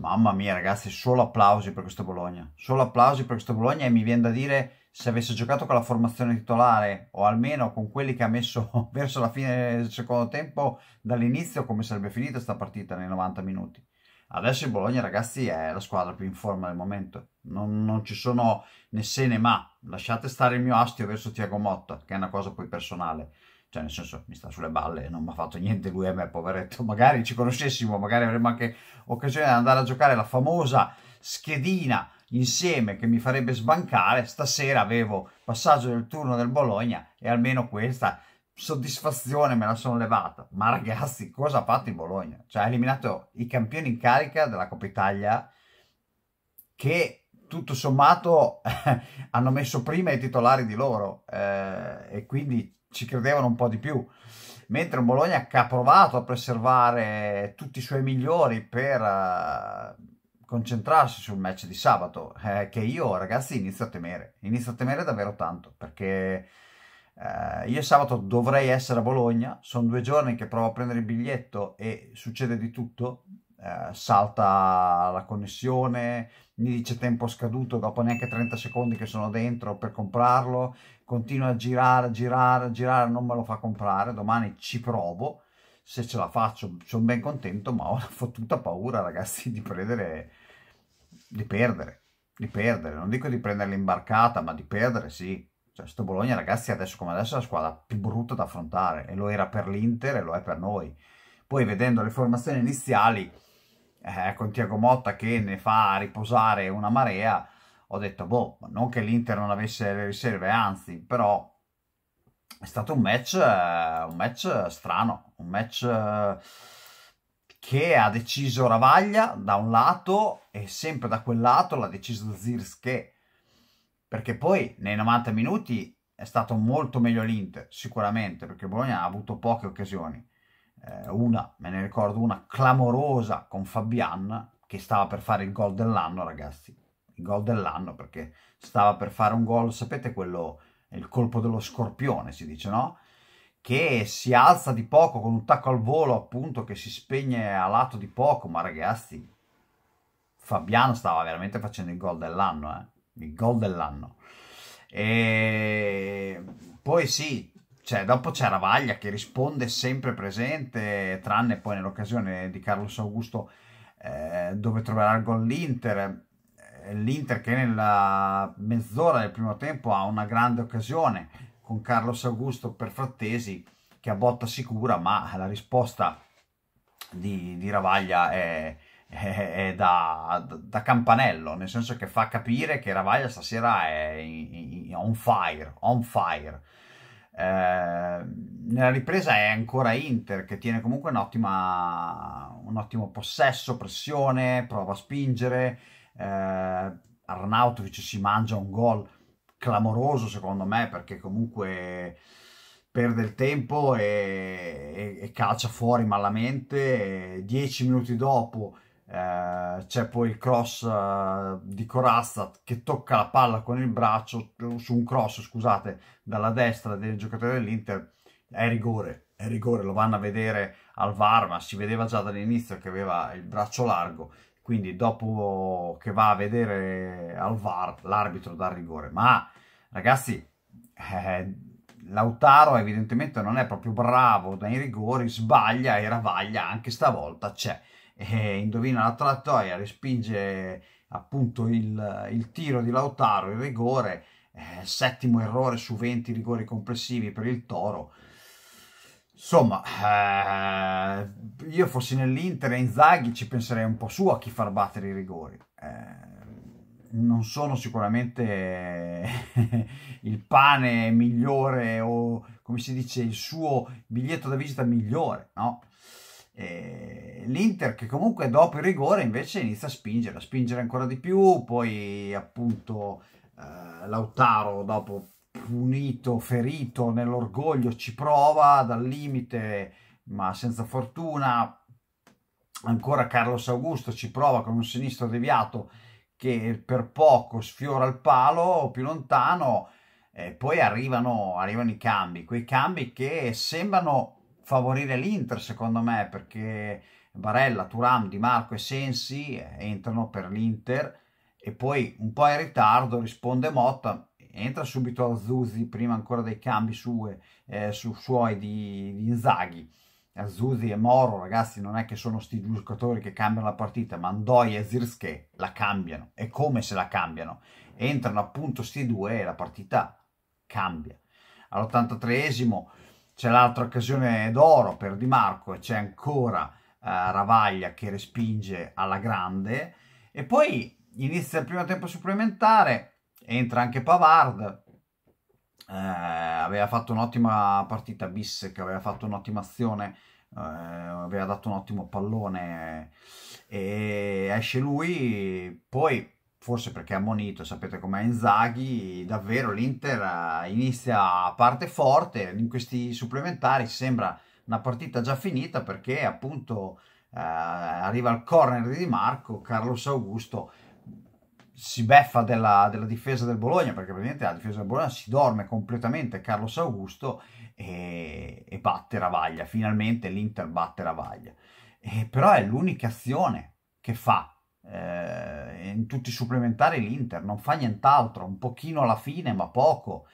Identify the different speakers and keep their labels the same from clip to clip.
Speaker 1: Mamma mia ragazzi, solo applausi per questo Bologna, solo applausi per questo Bologna e mi viene da dire se avesse giocato con la formazione titolare o almeno con quelli che ha messo verso la fine del secondo tempo dall'inizio come sarebbe finita questa partita nei 90 minuti. Adesso il Bologna ragazzi è la squadra più in forma del momento, non, non ci sono né se né ma, lasciate stare il mio astio verso Tiago Motta che è una cosa poi personale cioè nel senso mi sta sulle balle, non mi ha fatto niente lui a me, poveretto, magari ci conoscessimo, magari avremmo anche occasione di andare a giocare la famosa schedina insieme che mi farebbe sbancare, stasera avevo passaggio del turno del Bologna e almeno questa soddisfazione me la sono levata. Ma ragazzi, cosa ha fatto il Bologna? Cioè ha eliminato i campioni in carica della Coppa Italia che tutto sommato hanno messo prima i titolari di loro eh, e quindi ci credevano un po' di più. Mentre un Bologna che ha provato a preservare tutti i suoi migliori per uh, concentrarsi sul match di sabato, eh, che io ragazzi inizio a temere, inizio a temere davvero tanto, perché eh, io sabato dovrei essere a Bologna, sono due giorni che provo a prendere il biglietto e succede di tutto, eh, salta la connessione, mi dice tempo scaduto dopo neanche 30 secondi che sono dentro per comprarlo, continua a girare, a girare, a girare, non me lo fa comprare, domani ci provo, se ce la faccio sono ben contento, ma ho una fottuta paura ragazzi di prendere, di perdere, di perdere, non dico di prendere l'imbarcata, ma di perdere sì. Cioè, sto Bologna ragazzi adesso come adesso è la squadra più brutta da affrontare e lo era per l'Inter e lo è per noi. Poi vedendo le formazioni iniziali eh, con Tiago Motta che ne fa riposare una marea, ho detto, boh, non che l'Inter non avesse le riserve, anzi, però è stato un match, eh, un match strano, un match eh, che ha deciso Ravaglia da un lato e sempre da quel lato l'ha deciso Zirske, perché poi nei 90 minuti è stato molto meglio l'Inter, sicuramente, perché Bologna ha avuto poche occasioni. Eh, una, me ne ricordo una clamorosa con Fabian che stava per fare il gol dell'anno ragazzi, il gol dell'anno perché stava per fare un gol, sapete quello, il colpo dello scorpione si dice no? Che si alza di poco con un tacco al volo appunto che si spegne a lato di poco, ma ragazzi Fabiano stava veramente facendo il gol dell'anno, eh? il gol dell'anno. E poi sì, cioè, dopo c'è Ravaglia che risponde sempre presente, tranne poi nell'occasione di Carlos Augusto eh, dove troverà il gol l'Inter. L'Inter che nella mezz'ora del primo tempo ha una grande occasione con Carlos Augusto per Frattesi che a botta sicura, ma la risposta di, di Ravaglia è, è, è da, da, campanello, nel senso che fa capire che Ravaglia stasera è in, in, on fire, on fire. Eh, nella ripresa è ancora Inter che tiene comunque un ottimo possesso, pressione, prova a spingere. Eh, Arnautovic si mangia un gol clamoroso secondo me perché comunque perde il tempo e, e, e calcia fuori malamente. Dieci minuti dopo eh, c'è poi il cross uh, di Corazza che tocca la palla con il braccio su un cross, scusate, dalla destra del giocatore dell'Inter. È rigore, è rigore, lo vanno a vedere al VAR, ma si vedeva già dall'inizio che aveva il braccio largo. Quindi dopo che va a vedere al VAR, l'arbitro dà rigore. Ma ragazzi, eh, Lautaro evidentemente non è proprio bravo dai rigori, sbaglia e ravaglia anche stavolta c'è e indovina la traiettoria, respinge appunto il, il, tiro di Lautaro, il rigore, eh, settimo errore su 20 rigori complessivi per il Toro. Insomma, eh, io fossi nell'Inter e Inzaghi ci penserei un po' su a chi far battere i rigori. Eh, non sono sicuramente il pane migliore o come si dice il suo biglietto da visita migliore, no? L'Inter che comunque dopo il rigore invece inizia a spingere, a spingere ancora di più, poi appunto eh, Lautaro dopo punito, ferito nell'orgoglio ci prova dal limite ma senza fortuna, ancora Carlos Augusto ci prova con un sinistro deviato che per poco sfiora il palo più lontano e poi arrivano, arrivano i cambi, quei cambi che sembrano favorire l'Inter secondo me perché Barella, Turam, Di Marco e Sensi eh, entrano per l'Inter e poi un po' in ritardo risponde Motta, entra subito Azzuzzi prima ancora dei cambi sue, eh, su, suoi di, di Inzaghi. Azzuzzi e Moro, ragazzi, non è che sono sti giocatori che cambiano la partita, ma Andoi e Zirske la cambiano. E come se la cambiano? Entrano appunto sti due e la partita cambia. All'83esimo c'è l'altra occasione d'oro per Di Marco e c'è ancora eh, Ravaglia che respinge alla grande e poi inizia il primo tempo supplementare, entra anche Pavard, eh, aveva fatto un'ottima partita Bis che aveva fatto un'ottima azione, eh, aveva dato un ottimo pallone e esce lui, poi forse perché è ammonito, sapete com'è Inzaghi, davvero l'Inter inizia a parte forte, in questi supplementari sembra una partita già finita perché appunto eh, arriva il corner di Marco, Carlos Augusto si beffa della, della, difesa del Bologna perché praticamente la difesa del Bologna si dorme completamente Carlos Augusto e, e batte Ravaglia finalmente l'Inter batte Ravaglia e, però è l'unica azione che fa eh, in tutti i supplementari l'Inter non fa nient'altro un pochino alla fine ma poco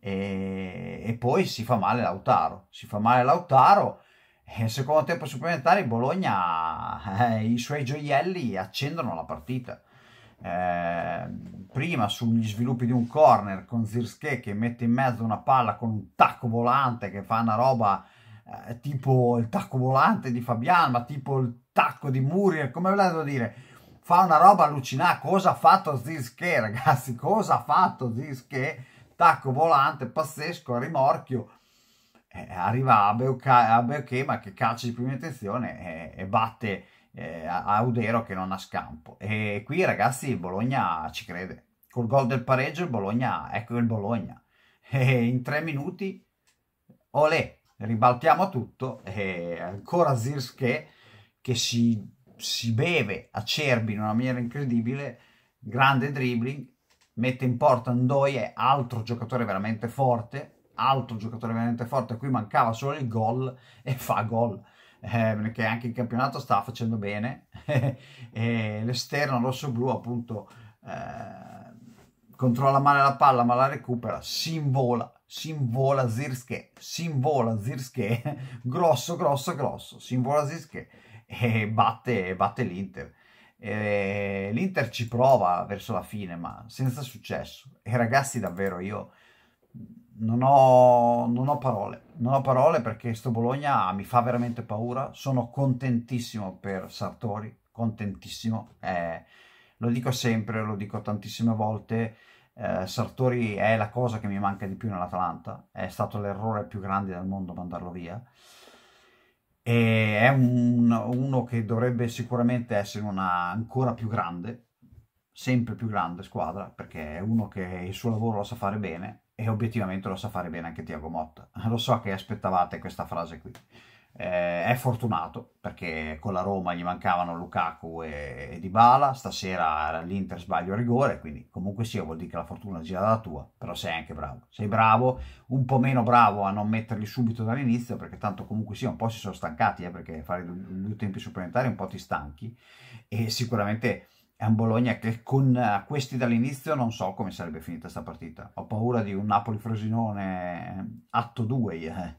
Speaker 1: e, e poi si fa male Lautaro. Si fa male Lautaro e secondo tempo supplementare Bologna, eh, i suoi gioielli accendono la partita. Eh, prima sugli sviluppi di un corner con Zirske che mette in mezzo una palla con un tacco volante che fa una roba eh, tipo il tacco volante di Fabian, ma tipo il tacco di Muriel, come ve la devo dire? Fa una roba allucinante. Cosa ha fatto Zirske, ragazzi? Cosa ha fatto Zirske? tacco volante pazzesco a rimorchio eh, arriva a Beuchema che calcia di prima intenzione e, e batte eh, Audero che non ha scampo. E qui ragazzi il Bologna ci crede. Col gol del pareggio il Bologna ecco il Bologna. E in tre minuti olè ribaltiamo tutto. E ancora Zirske che si, si beve acerbi in una maniera incredibile grande dribbling mette in porta Ndoye, altro giocatore veramente forte, altro giocatore veramente forte, a cui mancava solo il gol e fa gol. Eh, perché anche in campionato sta facendo bene. E l'esterno rosso-blu appunto eh, controlla male la palla ma la recupera, si invola, si invola Zirske, si invola Zirske, grosso, grosso, grosso, si invola Zirske. E batte, batte l'Inter. L'Inter ci prova verso la fine, ma senza successo. E ragazzi, davvero io non ho, non ho parole. Non ho parole perché sto Bologna mi fa veramente paura. Sono contentissimo per Sartori, contentissimo. Eh, lo dico sempre, lo dico tantissime volte. Eh, Sartori è la cosa che mi manca di più nell'Atalanta. È stato l'errore più grande del mondo mandarlo via e è un, uno che dovrebbe sicuramente essere una ancora più grande, sempre più grande squadra, perché è uno che il suo lavoro lo sa fare bene e obiettivamente lo sa fare bene anche Tiago Motta. Lo so che aspettavate questa frase qui eh, è fortunato perché con la Roma gli mancavano Lukaku e, e Dybala, stasera l'Inter sbaglio a rigore, quindi comunque sia vuol dire che la fortuna gira dalla tua, però sei anche bravo, sei bravo, un po' meno bravo a non metterli subito dall'inizio perché tanto comunque sia un po' si sono stancati eh, perché fare due tempi supplementari un po' ti stanchi e sicuramente è un Bologna che con questi dall'inizio non so come sarebbe finita questa partita, ho paura di un Napoli-Frosinone atto 2 eh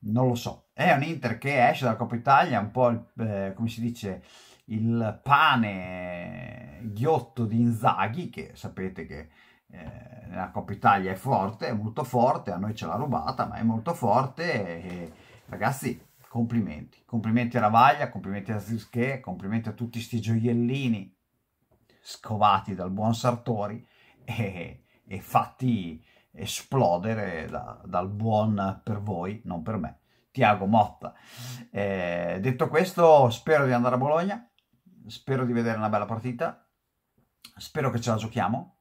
Speaker 1: non lo so. È un Inter che esce dalla Coppa Italia, un po' il, eh, come si dice il pane ghiotto di Inzaghi, che sapete che eh, nella Coppa Italia è forte, è molto forte, a noi ce l'ha rubata, ma è molto forte. E, ragazzi, complimenti. Complimenti a Ravaglia, complimenti a Zische, complimenti a tutti questi gioiellini scovati dal buon Sartori e, e fatti esplodere da, dal buon per voi, non per me, Tiago Motta. Eh, detto questo, spero di andare a Bologna, spero di vedere una bella partita, spero che ce la giochiamo,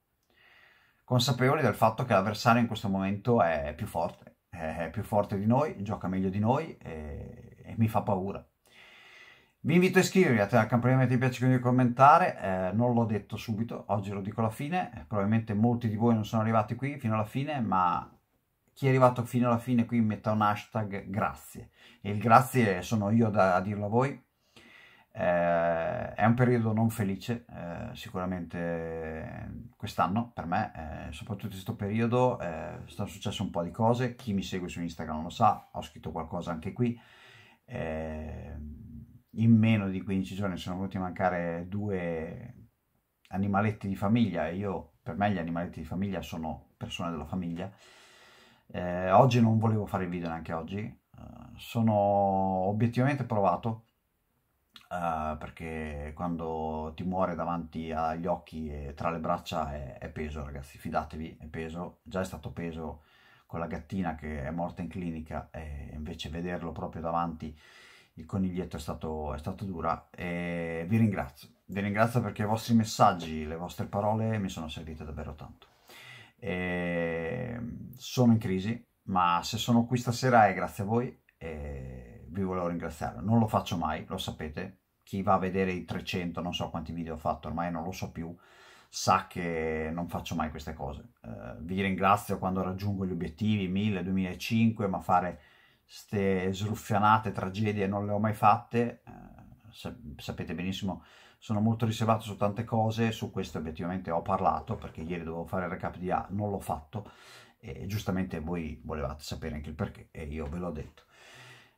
Speaker 1: consapevoli del fatto che l'avversario in questo momento è più forte, è più forte di noi, gioca meglio di noi e, e mi fa paura. Vi invito a iscrivervi, a la campanella ti piace quindi commentare, eh, non l'ho detto subito, oggi lo dico alla fine, probabilmente molti di voi non sono arrivati qui fino alla fine, ma chi è arrivato fino alla fine qui metta un hashtag grazie, e il grazie sono io da, a dirlo a voi, Eh, è un periodo non felice, eh, sicuramente quest'anno per me, eh, soprattutto in questo periodo, eh, sono successe un po' di cose, chi mi segue su Instagram lo sa, ho scritto qualcosa anche qui, eh, in meno di 15 giorni sono venuti a mancare due animaletti di famiglia e io, per me gli animaletti di famiglia sono persone della famiglia, eh, oggi non volevo fare il video neanche oggi, sono obiettivamente provato uh, perché quando ti muore davanti agli occhi e tra le braccia è, è, peso ragazzi, fidatevi, è peso, già è stato peso con la gattina che è morta in clinica e invece vederlo proprio davanti il coniglietto è stato, è stato dura e vi ringrazio, vi ringrazio perché i vostri messaggi, le vostre parole mi sono servite davvero tanto. E sono in crisi, ma se sono qui stasera è grazie a voi e vi volevo ringraziare. Non lo faccio mai, lo sapete. Chi va a vedere i 300, non so quanti video ho fatto, ormai non lo so più, sa che non faccio mai queste cose. Eh, vi ringrazio quando raggiungo gli obiettivi, 1000, 2005, ma fare queste sruffianate tragedie non le ho mai fatte. Eh, sapete benissimo, sono molto riservato su tante cose, su questo obiettivamente ho parlato, perché ieri dovevo fare il recap di A, non l'ho fatto, e giustamente voi volevate sapere anche il perché, e io ve l'ho detto.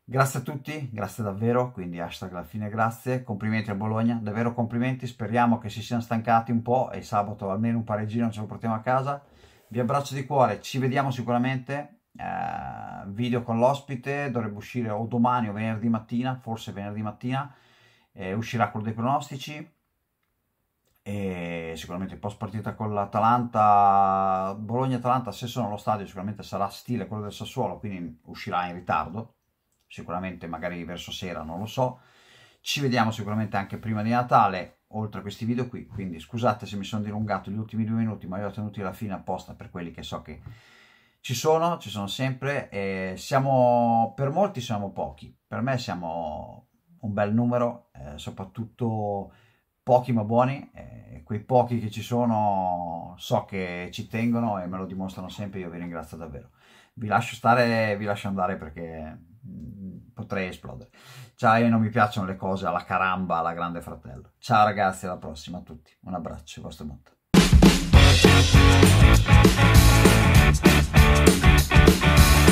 Speaker 1: Grazie a tutti, grazie davvero, quindi hashtag alla fine grazie, complimenti a Bologna, davvero complimenti, speriamo che si siano stancati un po' e sabato almeno un pareggino ce lo portiamo a casa. Vi abbraccio di cuore, ci vediamo sicuramente, eh, video con l'ospite, dovrebbe uscire o domani o venerdì mattina, forse venerdì mattina, eh, uscirà quello dei pronostici. E sicuramente post partita con l'Atalanta, Bologna-Atalanta se sono allo stadio sicuramente sarà stile quello del Sassuolo, quindi uscirà in ritardo, sicuramente magari verso sera, non lo so. Ci vediamo sicuramente anche prima di Natale, oltre a questi video qui, quindi scusate se mi sono dilungato gli ultimi due minuti, ma io ho tenuti alla fine apposta per quelli che so che ci sono, ci sono sempre, e siamo, per molti siamo pochi, per me siamo un bel numero, eh, soprattutto pochi ma buoni, eh, quei pochi che ci sono so che ci tengono e me lo dimostrano sempre, io vi ringrazio davvero. Vi lascio stare, vi lascio andare perché potrei esplodere. Ciao, io non mi piacciono le cose alla caramba, alla grande fratello. Ciao ragazzi, alla prossima a tutti. Un abbraccio, il vostro Monte. Thank you.